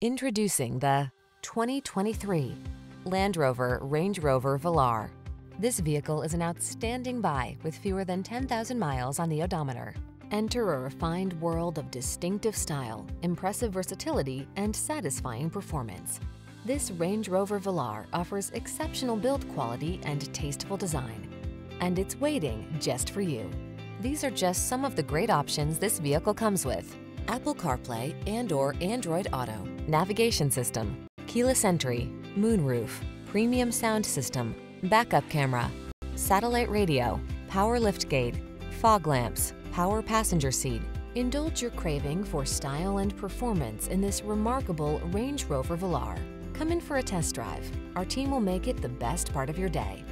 Introducing the 2023 Land Rover Range Rover Velar. This vehicle is an outstanding buy with fewer than 10,000 miles on the odometer. Enter a refined world of distinctive style, impressive versatility, and satisfying performance. This Range Rover Velar offers exceptional build quality and tasteful design. And it's waiting just for you. These are just some of the great options this vehicle comes with. Apple CarPlay and or Android Auto, navigation system, keyless entry, moonroof, premium sound system, backup camera, satellite radio, power liftgate, fog lamps, power passenger seat. Indulge your craving for style and performance in this remarkable Range Rover Velar. Come in for a test drive. Our team will make it the best part of your day.